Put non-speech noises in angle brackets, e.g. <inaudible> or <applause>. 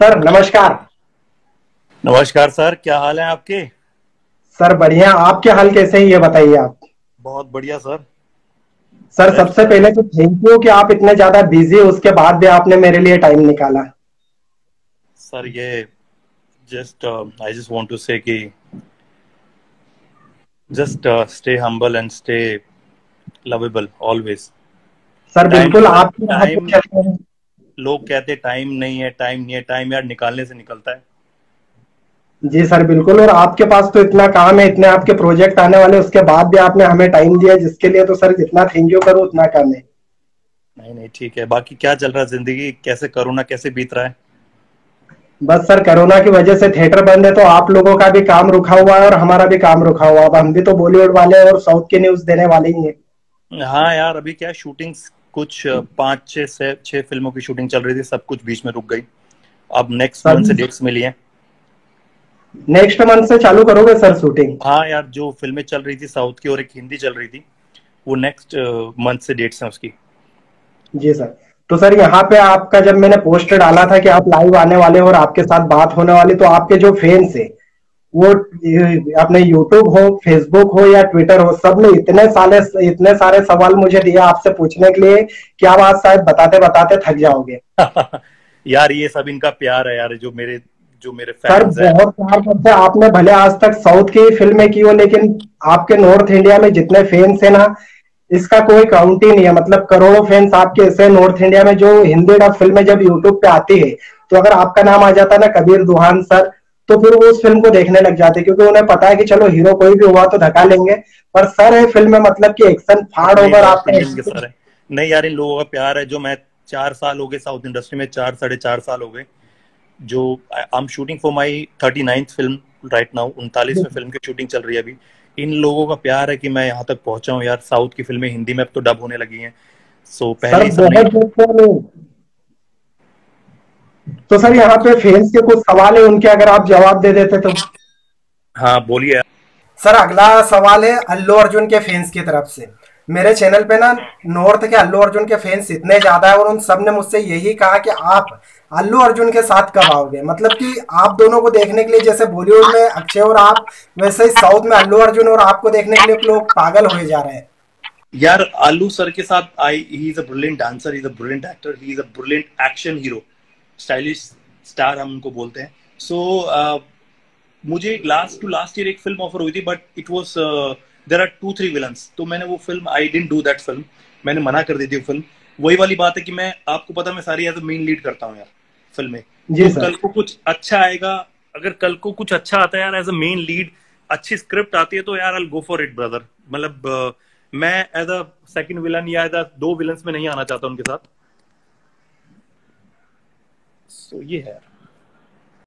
Sir नमस्कार। नमस्कार sir क्या हाल है आपके? सर बढ़िया। आपके हाल कैसे हैं ये बताइए आप। बहुत बढ़िया सर। सर सबसे पहले तो थैंक यू कि आप इतने ज़्यादा बिज़ी उसके बाद भी आपने मेरे लिए टाइम निकाला। सर ये just I just want to say कि just stay humble and stay lovable always sir बिल्कुल आप लोग कहते टाइम नहीं है टाइम नहीं है टाइम यार निकालने से निकलता है। जी सर बिल्कुल और आपके पास तो इतना काम है इतने आपके प्रोजेक्ट आने वाले उसके बाद भी आपने हमें टाइम दिया जिसके लिए तो सर जितना थैंक यू करो उतना कम है। नहीं नहीं ठीक है बाकी क्या चल रहा है ज़िंदगी? कैसे कोरोना कैसे बीत रहा है? बस सर कोरोना की वजह से थिएटर बंद है तो आप लोगों का भी काम रुका हुआ है और हमारा भी काम रुका हुआ है। अब हम भी तो बॉलीवुड वाले और साउथ की न्यूज़ देने वाले ही है। हाँ यार अभी क्या शूटिंग कुछ पाँच छह छह फ़िल्मों की शूटिंग चल रही थी सब कुछ बीच में रुक गई। अब नेक्स्ट मंथ से डेट्स मिली है। नेक्स्ट मंथ से चालू करोगे सर शूटिंग हाँ यार जो फ़िल्में चल रही थी साउथ की और एक हिंदी चल रही थी वो नेक्स्ट मंथ से डेट्स हैं उसकी। जी सर। तो सर यहाँ पे आपका जब मैंने पोस्ट डाला था कि आप लाइव आने वाले हो और आपके साथ बात होने वाली तो आपके जो फैंस है वो अपने यूट्यूब हो फेसबुक हो या ट्विटर हो सबने इतने सारे इतने सारे सवाल मुझे दिए आपसे पूछने के लिए क्या बात शायद बताते बताते थक जाओगे। <laughs> यार ये सब इनका प्यार है यार जो मेरे जो मेरे सर बहुत प्यार करते हैं। आपने भले आज तक साउथ की फ़िल्में की हो लेकिन आपके नॉर्थ इंडिया में जितने फैंस है ना इसका कोई काउंट ही नहीं है। मतलब करोड़ों फैंस आपके ऐसे नॉर्थ इंडिया में जो हिंदी डब फ़िल्में जब यूट्यूब पे आती है तो अगर आपका नाम आ जाता है ना कबीर दुहान सर तो फिर वो उस फ़िल्म को देखने लग जाते क्योंकि उन्हें पता है कि चलो हीरो कोई भी हुआ तो धक्का लेंगे। पर सर है फ़िल्म में मतलब कि एक्शन फाड़ ओवर आपने नहीं यार इन लोगों का प्यार है जो मैं चार साल हो गए साउथ इंडस्ट्री में चार साढ़े चार साल हो गए। जो I am shooting for my thirty ninth film right now उनतालीसवें film की शूटिंग चल रही है अभी। इन लोगों का प्यार है कि मैं यहाँ तक पहुँचा हूँ। यार साउथ की फ़िल्में हिंदी में अब तो डब होने लगी हैं। सो so, पहले तो सर यहाँ पे फैंस के कुछ सवाल है उनके अगर आप जवाब दे देते तो। हाँ बोलिए। सर अगला सवाल है अल्लू अर्जुन के फैंस की तरफ़ से। मेरे चैनल पे ना नॉर्थ के अल्लू अर्जुन के फैंस इतने ज़्यादा है और उन सबने मुझसे यही कहा कि आप अल्लू अर्जुन के साथ कब आओगे? मतलब कि आप दोनों को देखने के लिए जैसे बॉलीवुड में अक्षय और आप वैसे ही साउथ में अल्लू अर्जुन और आपको देखने के लिए लोग पागल हो जा रहे हैं। यार अल्लू सर के साथ I he is a brilliant dancer he is a brilliant actor he is a brilliant action hero stylish star हम उनको बोलते हैं। सो so, uh, मुझे लास्ट टू लास्ट ईयर एक फ़िल्म ऑफ़र हुई थी but it was there are two three villains तो मैंने वो film I didn't do that film मैंने मना कर दी थी फ़िल्म वही वाली बात है कि मैं आपको पता मैं सारी एज मेन लीड करता हूँ यार फ़िल्म में। तो कल को कुछ अच्छा आएगा अगर कल को कुछ अच्छा आता है यार एज अ मेन लीड अच्छी स्क्रिप्ट आती है तो यार I go for it brother मतलब uh, मैं एज अ सेकंड विलन या एज अ दो विलन्स में नहीं आना चाहता उनके साथ। सो so, ये है।